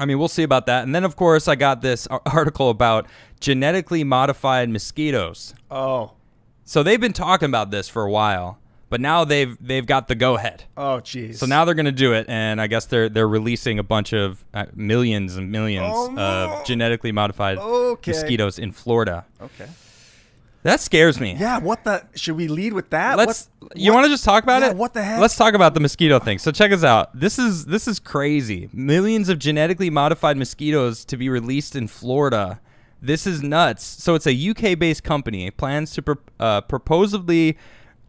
I mean, we'll see about that. And then, of course, I got this article about genetically modified mosquitoes. Oh, So they've been talking about this for a while, but now they've they've got the go ahead. oh, jeez. So now they're going to do it, and I guess they're they're releasing a bunch of uh, millions and millions Oh, no. of genetically modified Okay. mosquitoes in Florida. Okay. That scares me. Yeah. What the? Should we lead with that? Let's. What- you want to just talk about Yeah, it? what the heck? Let's talk about the mosquito thing. So check us out. This is this is crazy. Millions of genetically modified mosquitoes to be released in Florida. This is nuts. So it's a UK-based company. It plans to uh, proposedly,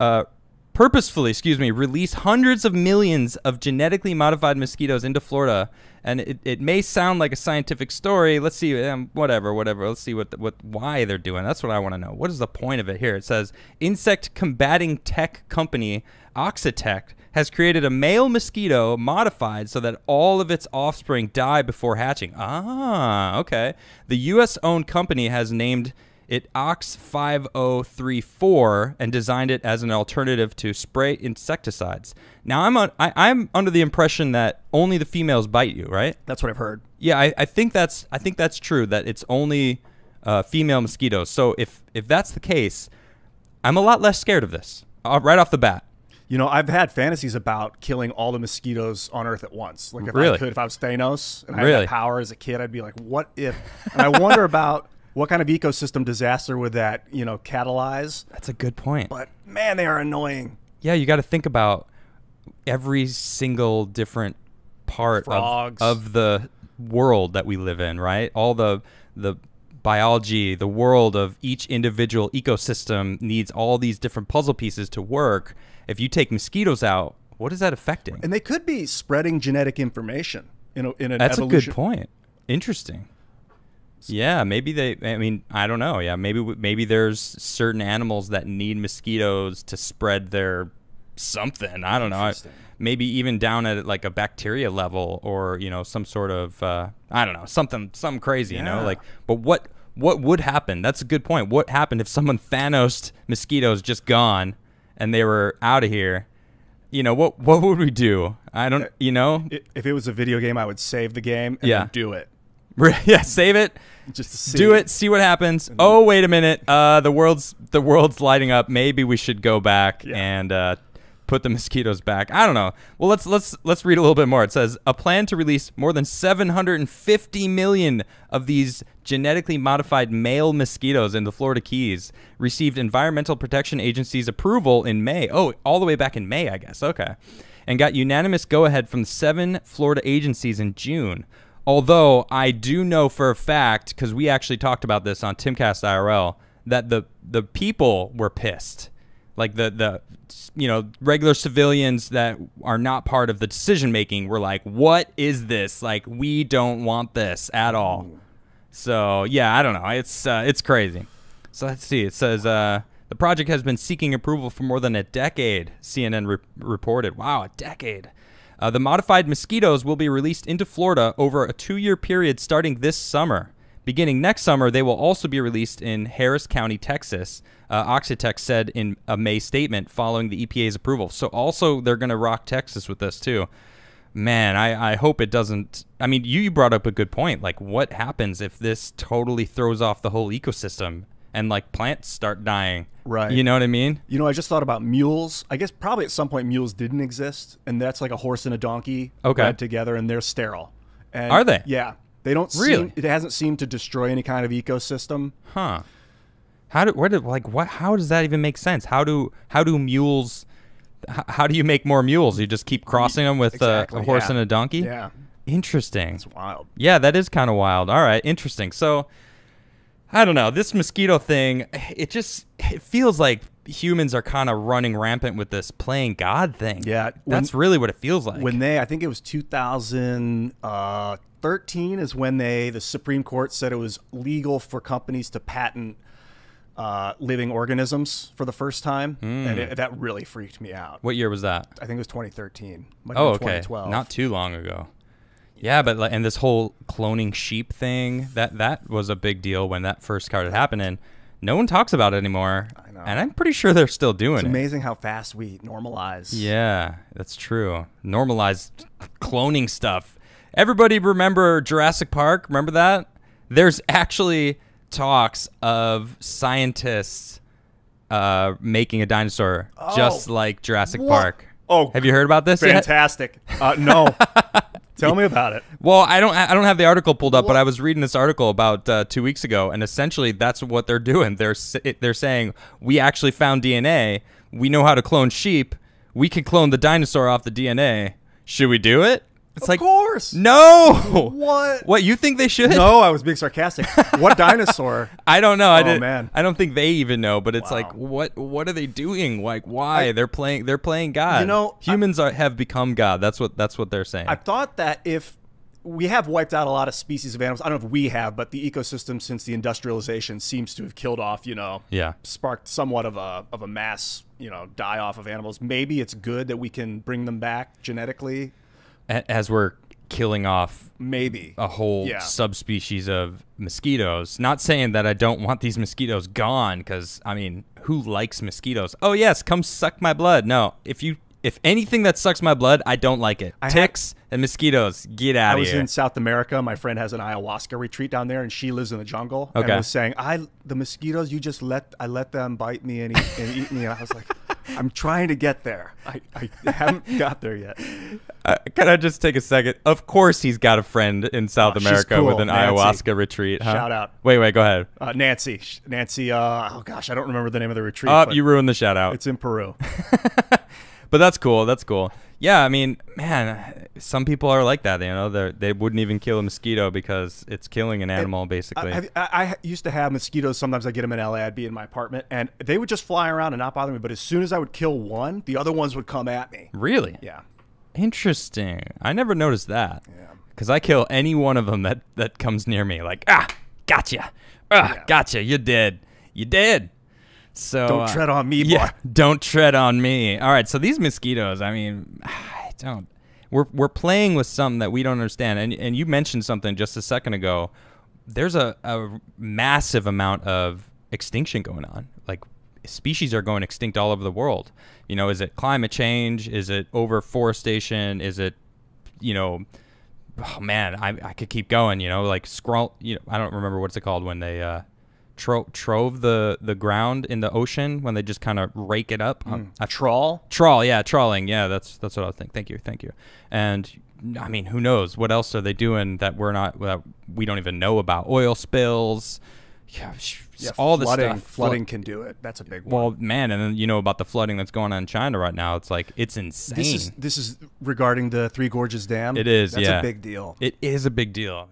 uh, purposefully, excuse me, release hundreds of millions of genetically modified mosquitoes into Florida. And it, it may sound like a scientific story. Let's see, um, whatever, whatever. Let's see what what why they're doing. That's what I want to know. What is the point of it here? It says insect combating tech company Oxitec has created a male mosquito modified so that all of its offspring die before hatching. Ah, okay. The U.S. owned company has named it Ox 5034 and designed it as an alternative to spray insecticides. Now I'm on, I, I'm under the impression that only the females bite you, right? That's what I've heard. Yeah, I, I think that's I think that's true. That it's only uh, female mosquitoes. So if if that's the case, I'm a lot less scared of this uh, right off the bat. You know, I've had fantasies about killing all the mosquitoes on Earth at once. Like if Really? I could, if I was Thanos and I had Really? that power as a kid, I'd be like, what if? And I wonder about what kind of ecosystem disaster would that, you know, catalyze? That's a good point. But man, they are annoying. yeah, you got to think about every single different part of, Frogs. of the world that we live in, right? All the the biology, the world of each individual ecosystem needs all these different puzzle pieces to work. If you take mosquitoes out, what is that affecting? And they could be spreading genetic information in a, in an That's evolution. a good point. Interesting. Yeah, maybe they. I mean, I don't know. Yeah, maybe maybe there's certain animals that need mosquitoes to spread their something. I don't know. Maybe even down at like a bacteria level, or you know, some sort of uh, I don't know, something something crazy. You know, like. But what what would happen? That's a good point. What happened if someone Thanos mosquitoes just gone and they were out of here? You know what? What would we do? I don't. You know, If it was a video game, I would save the game and Yeah. do it. yeah, save it. Just see. do it see what happens. Oh wait a minute. Uh the world's the world's lighting up. Maybe we should go back Yeah. and uh put the mosquitoes back. I don't know. Well let's let's let's read a little bit more. It says a plan to release more than 750 million of these genetically modified male mosquitoes in the florida keys received environmental protection agency's approval in may. Oh all the way back in may i guess. Okay. And got unanimous go ahead from seven florida agencies in june Although I do know for a fact, because we actually talked about this on Timcast IRL, that the the people were pissed, like the the you know regular civilians that are not part of the decision making were like, "What is this? Like, we don't want this at all." So yeah, I don't know. It's uh, it's crazy. So let's see. It says uh, the project has been seeking approval for more than a decade. CNN re- reported. Wow, a decade. Uh, the modified mosquitoes will be released into Florida over a two-year period starting this summer. Beginning next summer, they will also be released in Harris County, Texas. Uh, said in a May statement following the EPA's approval. So also they're going to rock Texas with this too. Man, I, I hope it doesn't. I mean, you, you brought up a good point. Like, what happens if this totally throws off the whole ecosystem and like plants start dying? Right. You know what I mean? You know, I just thought about mules. I guess probably at some point mules didn't exist, and that's like a horse and a donkey Okay. bred together, and they're sterile. And Are they? Yeah, they don't. Really? Seem, it hasn't seemed to destroy any kind of ecosystem. Huh. How do where did like what? How does that even make sense? How do how do mules? How do you make more mules? You just keep crossing them with uh, Exactly, a horse yeah. and a donkey. Yeah, Interesting. it's wild. Yeah, that is kind of wild. All right, interesting. So, I don't know. This mosquito thing, it just it feels like humans are kind of running rampant with this playing God thing. Yeah, when- that's really what it feels like. When they, I think it was 2013, is when they, the Supreme Court said it was legal for companies to patent uh, living organisms for the first time, and it, that really freaked me out. what year was that? I think it was 2013. Might Oh, okay. 2012. Not too long ago. Yeah, but like, and this whole cloning sheep thing that that was a big deal when that first started happening. No one talks about it anymore. I know. And I'm pretty sure they're still doing It's it. amazing how fast we normalize. Yeah, that's true. Normalized cloning stuff. Everybody remember Jurassic Park? Remember that? There's actually talks of scientists uh, making a dinosaur just Oh. like Jurassic What? Park. Oh, Have you heard about this? Fantastic. Uh, no. Tell me about it. Well, I don't. I don't have the article pulled up, but I was reading this article about uh, two weeks ago, and essentially that's what they're doing. They're they're saying we actually found DNA. We know how to clone sheep. We can clone the dinosaur off the DNA. Should we do it? It's Of like course. no. What? What you think they should? No, I was being sarcastic. What dinosaur? I don't know. I Oh, didn't. man. I don't think they even know. But it's Wow. like, what? What are they doing? Like, why? they're playing. They're playing God. You know, I- humans are, have become God. That's what. That's what they're saying. I thought that if we have wiped out a lot of species of animals, I don't know if we have, but the ecosystem since the industrialization seems to have killed off, you know, yeah. sparked somewhat of a of a mass, you know, die off of animals. Maybe it's good that we can bring them back genetically. As we're killing off Maybe. a whole Yeah. subspecies of mosquitoes. Not saying that I don't want these mosquitoes gone, because I mean, who likes mosquitoes? Oh yes, come suck my blood. No, if you if anything that sucks my blood, I don't like it. I had- Ticks and mosquitoes, get out I was here. in South America. My friend has an ayahuasca retreat down there, and she lives in the jungle. Okay. And was saying, "I the mosquitoes, you just let I let them bite me and eat, and eat me." And I was like, "I'm trying to get there. I, I haven't got there yet." Uh, can I just take a second? Of course, he's got a friend in South Oh, she's America with an Nancy. ayahuasca retreat. Huh? Shout out. Wait, wait, go ahead. Uh, Nancy, Nancy. Uh, oh gosh, I don't remember the name of the retreat. Oh, but you ruined the shout out. It's in Peru. But that's cool. That's cool. Yeah, I mean, man, some people are like that. You know, they they wouldn't even kill a mosquito because it's killing an animal, basically. I, I, I used to have mosquitoes. Sometimes I get them in LA. I'd be in my apartment, and they would just fly around and not bother me. But as soon as I would kill one, the other ones would come at me. really? Yeah. Interesting. I never noticed that. Yeah. Because I kill any one of them that that comes near me. Like, ah, gotcha. Ah, Yeah. gotcha. You're dead. You dead. So Don't uh, tread on me, Yeah, boy. don't tread on me. All right, so these mosquitoes, I mean, I don't. We're we're playing with something that we don't understand, and and you mentioned something just a second ago. There's a, a massive amount of extinction going on. Like species are going extinct all over the world. You know, is it climate change? Is it overforestation? Is it, you know, oh man, I, I could keep going. You know, like scroll. You know, I don't remember what's it called when they uh, tro- trove the the ground in the ocean when they just kind of rake it up. Mm. I- Trawl. trawl, yeah, trawling, yeah. That's that's what I was thinking. Thank you, thank you. And I mean, who knows what else are they doing that we're not that we don't even know about? Oil spills, yeah, Yeah, all the stuff. Flooding can do it. That's a big one. Well, man, and then you know about the flooding that's going on in China right now. It's like it's insane. this is this is regarding the Three Gorges Dam. It is, That's yeah. a big deal. It is a big deal.